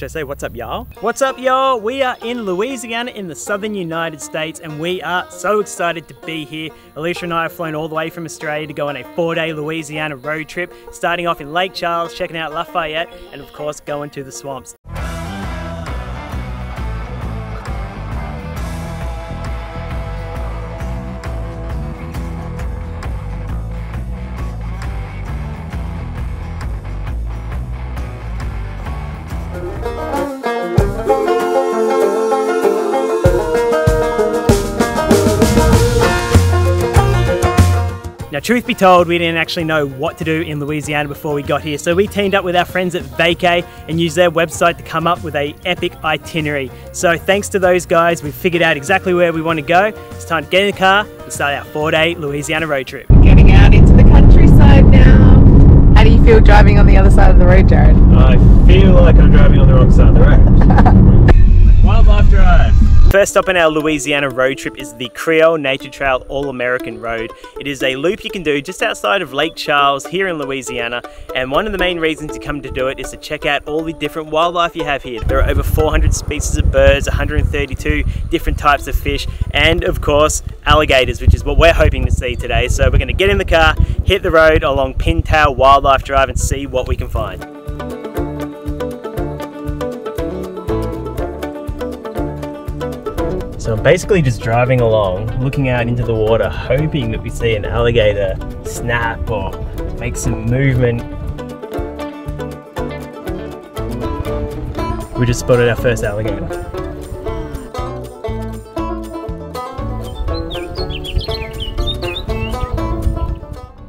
Should I say what's up, y'all? What's up, y'all? We are in Louisiana in the southern United States and we are so excited to be here. Alesha and I have flown all the way from Australia to go on a four day Louisiana road trip, starting off in Lake Charles, checking out Lafayette, and of course, going to the swamps. Truth be told, we didn't actually know what to do in Louisiana before we got here, so we teamed up with our friends at Vacaay and used their website to come up with a epic itinerary. So, thanks to those guys, we've figured out exactly where we want to go. It's time to get in the car and start our four-day Louisiana road trip. Getting out into the countryside now. How do you feel driving on the other side of the road, Jarryd? I feel like I'm driving on the wrong side of the road. Wildlife Drive. First stop on our Louisiana road trip is the Creole Nature Trail All American Road. It is a loop you can do just outside of Lake Charles here in Louisiana, and one of the main reasons you come to do it is to check out all the different wildlife you have here. There are over 400 species of birds, 132 different types of fish, and of course, alligators, which is what we're hoping to see today. So we're going to get in the car, hit the road along Pintail Wildlife Drive, and see what we can find. So I'm basically just driving along, looking out into the water, hoping that we see an alligator snap or make some movement. We just spotted our first alligator.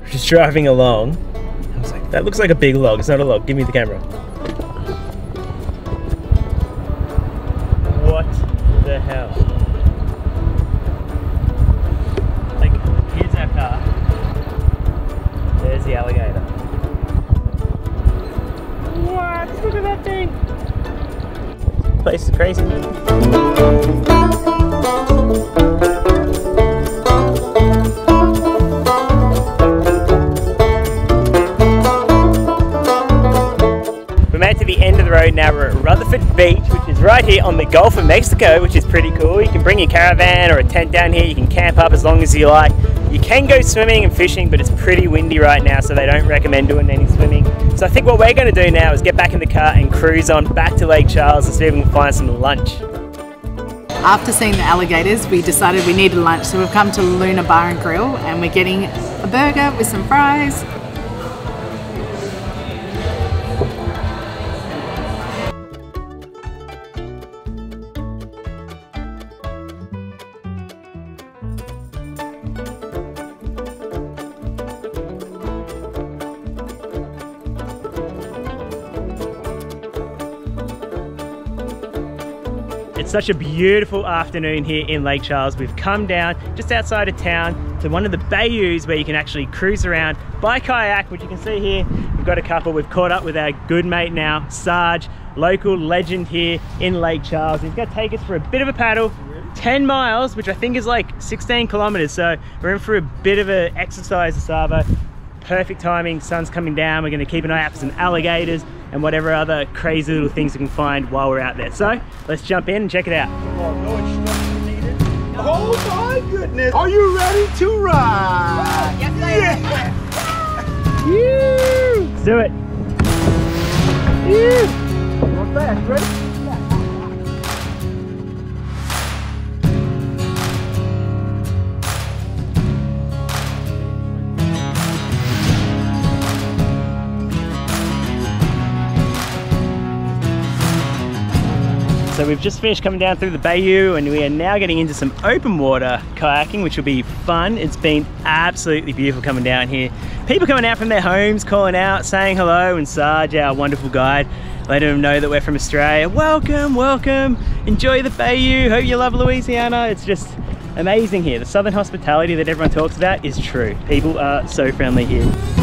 We're just driving along. I was like, that looks like a big log. It's not a log. Give me the camera. The alligator. What? Look at that thing! This place is crazy. We made it to the end of the road now. We're at Rutherford Beach, which is right here on the Gulf of Mexico, which is pretty cool. You can bring your caravan or a tent down here. You can camp up as long as you like. You can go swimming and fishing, but it's pretty windy right now, so they don't recommend doing any swimming. So I think what we're going to do now is get back in the car and cruise on back to Lake Charles and see if we can find some lunch. After seeing the alligators, we decided we needed lunch, so we've come to Luna Bar and Grill and we're getting a burger with some fries. It's such a beautiful afternoon here in Lake Charles. We've come down just outside of town to one of the bayous where you can actually cruise around by kayak, which you can see here. We've got a couple. We've caught up with our good mate now, Sarge, local legend here in Lake Charles. He's to take us for a bit of a paddle. 10 miles, which I think is like 16 kilometers. So we're in for a bit of an exercise at Savo. Perfect timing, sun's coming down. We're gonna keep an eye out for some alligators and whatever other crazy little things we can find while we're out there. So let's jump in and check it out. Oh my goodness! Are you ready to ride? Yes, I am! Let's do it. Go fast, ready? We've just finished coming down through the bayou and we are now getting into some open water kayaking, which will be fun. It's been absolutely beautiful coming down here. People coming out from their homes, calling out, saying hello, and Sarge, our wonderful guide, letting them know that we're from Australia. Welcome, welcome, enjoy the bayou, hope you love Louisiana. It's just amazing here. The southern hospitality that everyone talks about is true. People are so friendly here.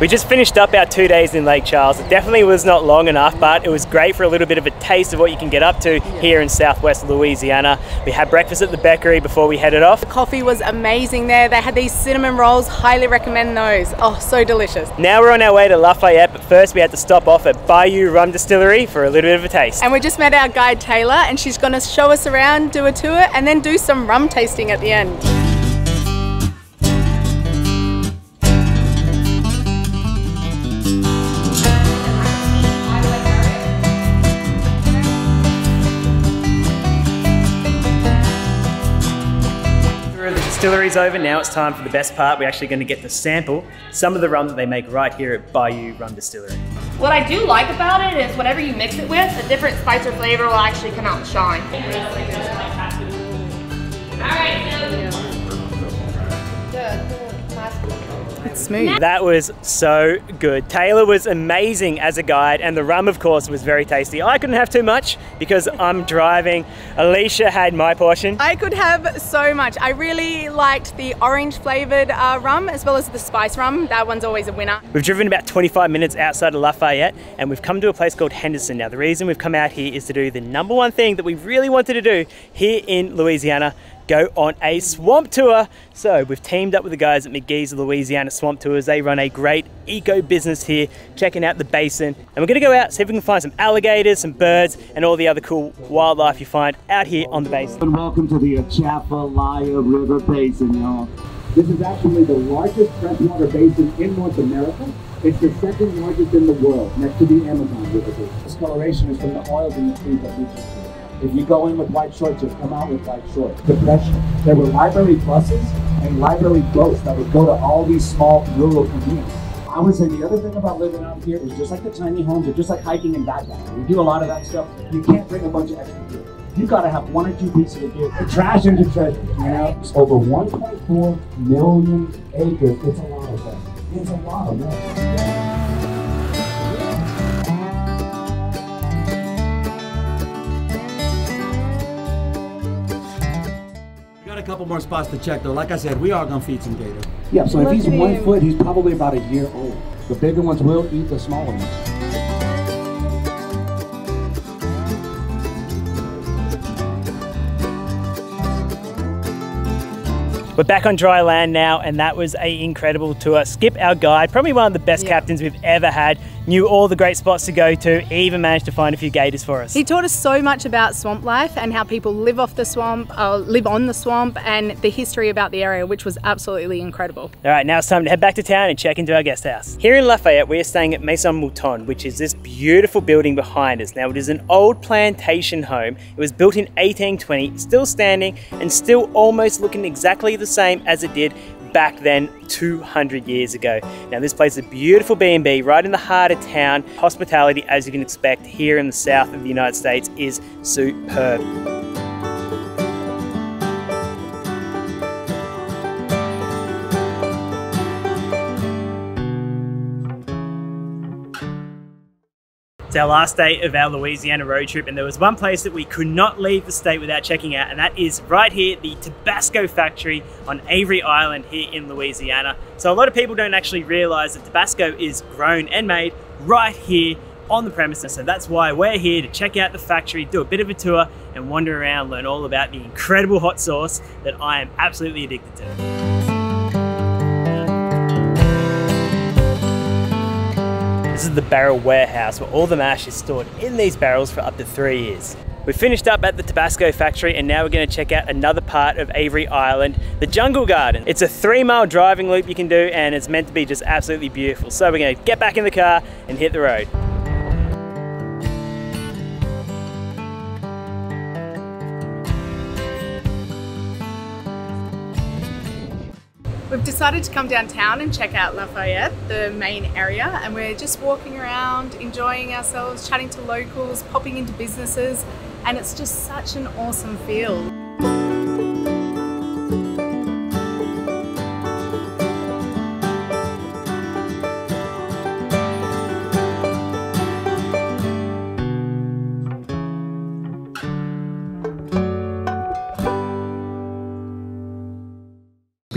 We just finished up our two days in Lake Charles. It definitely was not long enough, but it was great for a little bit of a taste of what you can get up to here in southwest Louisiana. We had breakfast at the bakery before we headed off. The coffee was amazing there. They had these cinnamon rolls. Highly recommend those. Oh, so delicious. Now we're on our way to Lafayette, but first we had to stop off at Bayou Rum Distillery for a little bit of a taste. And we just met our guide Taylor, and she's going to show us around, do a tour, and then do some rum tasting at the end. Distillery's over, now it's time for the best part. We're actually going to get to sample some of the rum that they make right here at Bayou Rum Distillery. What I do like about it is whatever you mix it with, a different spice or flavor will actually come out and shine. It's smooth. That was so good. Taylor was amazing as a guide, and the rum, of course, was very tasty. I couldn't have too much because I'm driving. Alesha had my portion. I could have so much. I really liked the orange flavored uh, rum as well as the spice rum. That one's always a winner. We've driven about 25 minutes outside of Lafayette and we've come to a place called Henderson. Now, the reason we've come out here is to do the number one thing that we really wanted to do here in Louisiana go on a swamp tour. So, we've teamed up with the guys at McGee's Louisiana Swamp Tours. They run a great eco business here, checking out the basin. And we're gonna go out, see if we can find some alligators, some birds, and all the other cool wildlife you find out here on the basin. And welcome to the Atchafalaya River Basin, y'all. This is actually the largest freshwater basin in North America. It's the second largest in the world, next to the Amazon River. Discoloration is from the oils in the food that we consume. If you go in with white shorts, you'll come out with white shorts. Depression. There were library buses and library boats that would go to all these small rural communities. I would say the other thing about living out here is just like the tiny homes, or just like hiking and backpacking. We do a lot of that stuff. You can't bring a bunch of extra gear. You gotta have one or two pieces of gear. Trash into treasure. You know, it's over 1.4 million acres. It's a lot of them. It's a lot of them. Got a couple more spots to check though. Like I said, we are gonna feed some gator. Yeah, so if he's one him. foot, he's probably about a year old. The bigger ones will eat the smaller ones. We're back on dry land now, and that was a incredible tour. Skip, our guide, probably one of the best Yeah. captains we've ever had, knew all the great spots to go to, even managed to find a few gators for us. He taught us so much about swamp life and how people live off the swamp, uh, live on the swamp, and the history about the area, which was absolutely incredible. All right, now it's time to head back to town and check into our guest house. Here in Lafayette, we are staying at Maison Mouton, which is this beautiful building behind us. Now, it is an old plantation home. It was built in 1820, still standing and still almost looking exactly the same as it did back then 200 years ago. Now this place is a beautiful B&B right in the heart of town. Hospitality as you can expect here in the south of the United States is superb. It's our last day of our Louisiana road trip, and there was one place that we could not leave the state without checking out, and that is right here, the Tabasco factory on Avery Island here in Louisiana. So a lot of people don't actually realize that Tabasco is grown and made right here on the premises. So that's why we're here to check out the factory, do a bit of a tour, and wander around, learn all about the incredible hot sauce that I am absolutely addicted to. Is the barrel warehouse where all the mash is stored in these barrels for up to three years. We finished up at the Tabasco factory and now we're going to check out another part of Avery Island, the Jungle Garden. It's a three mile driving loop you can do and it's meant to be just absolutely beautiful. So we're going to get back in the car and hit the road. Decided to come downtown and check out Lafayette, the main area, and we're just walking around, enjoying ourselves, chatting to locals, popping into businesses, and it's just such an awesome feel.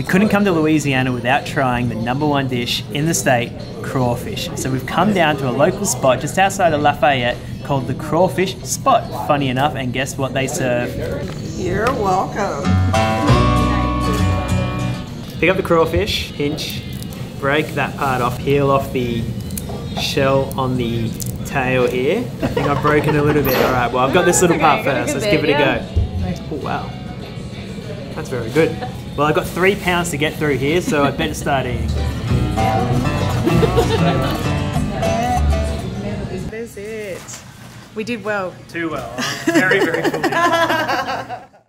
We couldn't come to Louisiana without trying the number one dish in the state, crawfish. So we've come down to a local spot just outside of Lafayette called the Crawfish Spot. Funny enough, and guess what they serve? You're welcome. Pick up the crawfish, pinch, break that part off, peel off the shell on the tail here. I think I've broken a little bit. All right, well, I've got this little part first. Let's give it a go. Oh, wow. That's very good. Well, I've got three pounds to get through here, so I better start eating. There's it. We did well. Too well. Very, very full.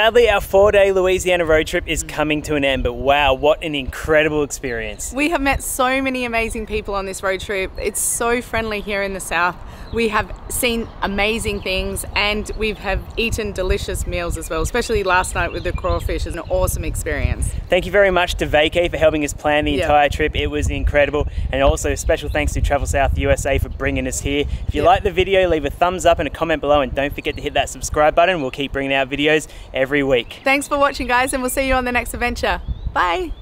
Sadly, our four day Louisiana road trip is coming to an end, but wow, what an incredible experience. We have met so many amazing people on this road trip. It's so friendly here in the south. We have seen amazing things and we have eaten delicious meals as well, especially last night with the crawfish. It's an awesome experience. Thank you very much to Vacaay for helping us plan the Yeah. entire trip. It was incredible. And also special thanks to Travel South USA for bringing us here. If you Yeah. like the video, leave a thumbs up and a comment below and don't forget to hit that subscribe button. We'll keep bringing out videos every week. Thanks for watching, guys, and we'll see you on the next adventure. Bye.